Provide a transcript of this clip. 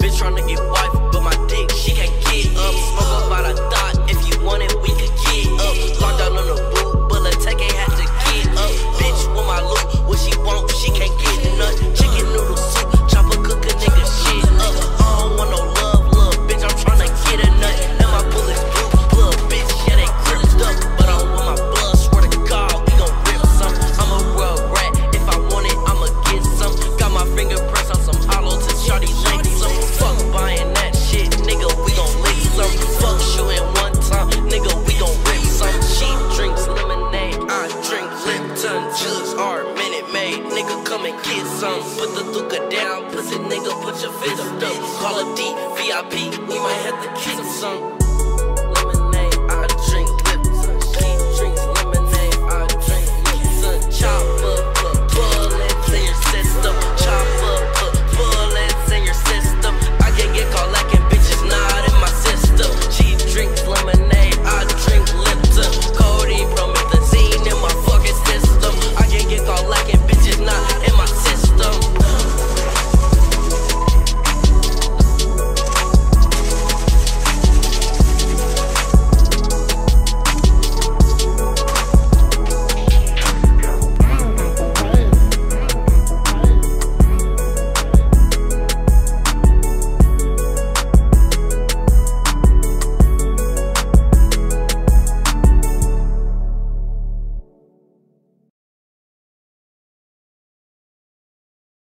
Bitch trying to get wild. come and get some. Put the thuka down, pussy nigga, put your fist up. Call a D, VIP, we might have to kiss some.